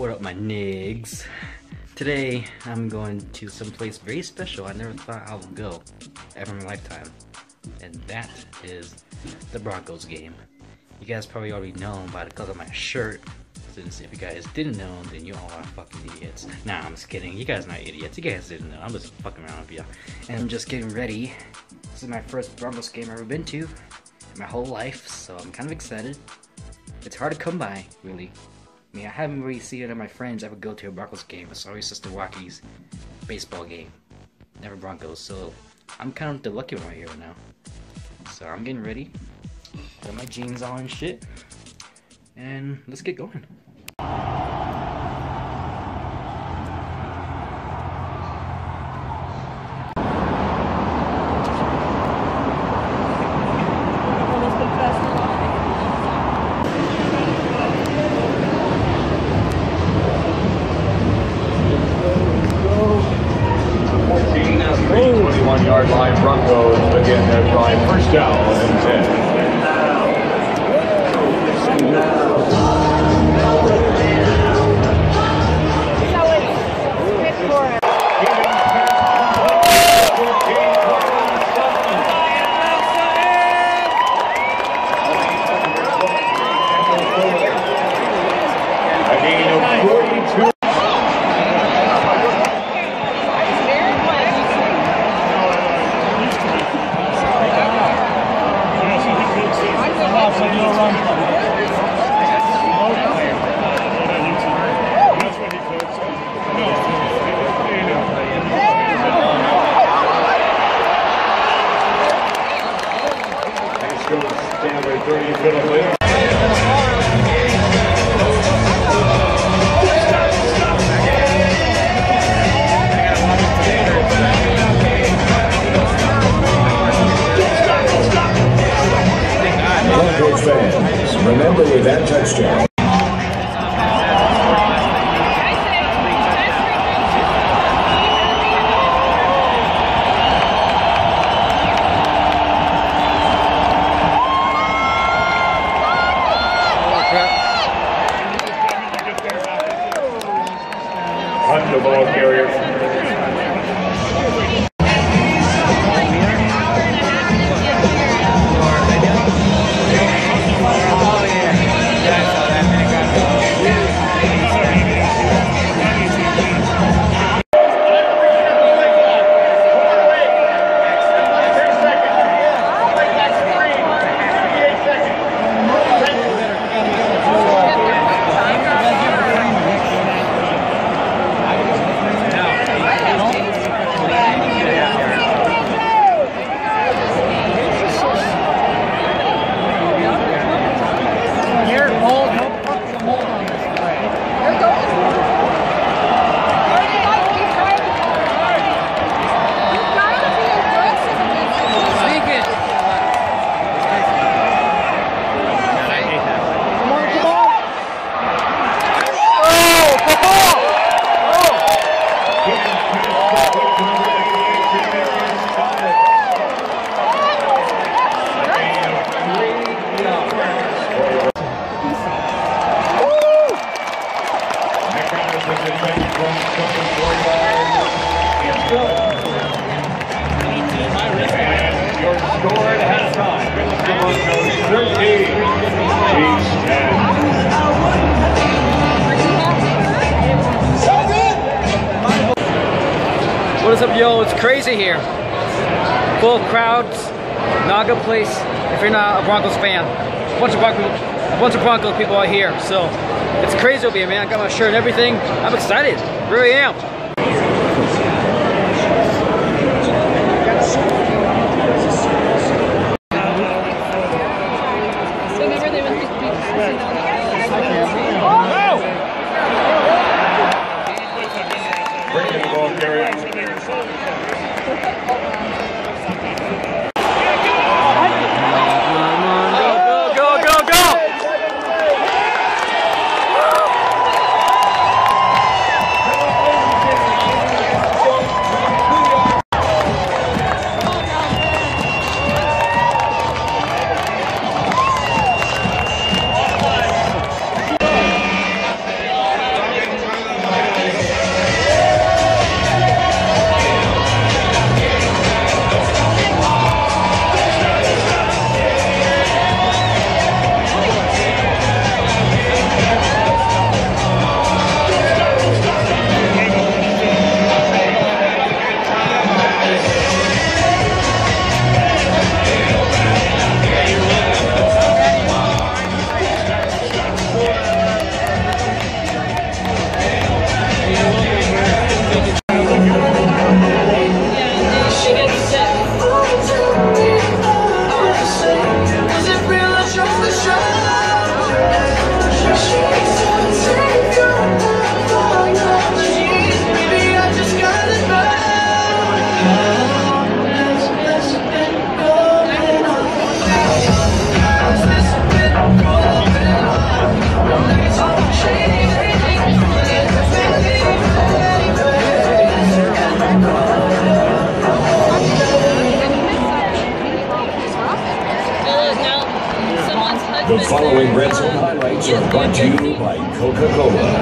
What up my nigs? Today I'm going to someplace very special I never thought I would go ever in my lifetime. And that is the Broncos game. You guys probably already know by the color of my shirt. Since if you guys didn't know, then you all are fucking idiots. Nah, I'm just kidding. You guys are not idiots. You guys didn't know. I'm just fucking around with you. And I'm just getting ready. This is my first Broncos game I've ever been to in my whole life, so I'm kind of excited. It's hard to come by, really. I mean, I haven't really seen any of my friends ever go to a Broncos game. It's always just the Rockies baseball game, never Broncos. So I'm kind of the lucky one right here now. So I'm getting ready, got my jeans on and shit, and let's get going. One yard line Broncos begin their drive first down and 10. Remember with that touchdown. Your score at halftime. Broncos 13. Chiefs 10. What is up, yo? It's crazy here. Full crowds, Naga place. If you're not a Broncos fan, a bunch of Broncos, a bunch of Broncos people are here. So it's crazy over here, man. I got my shirt and everything. I'm excited. Really am. Remember they went to Bringing the following Red Zone highlights are brought to you by Coca-Cola.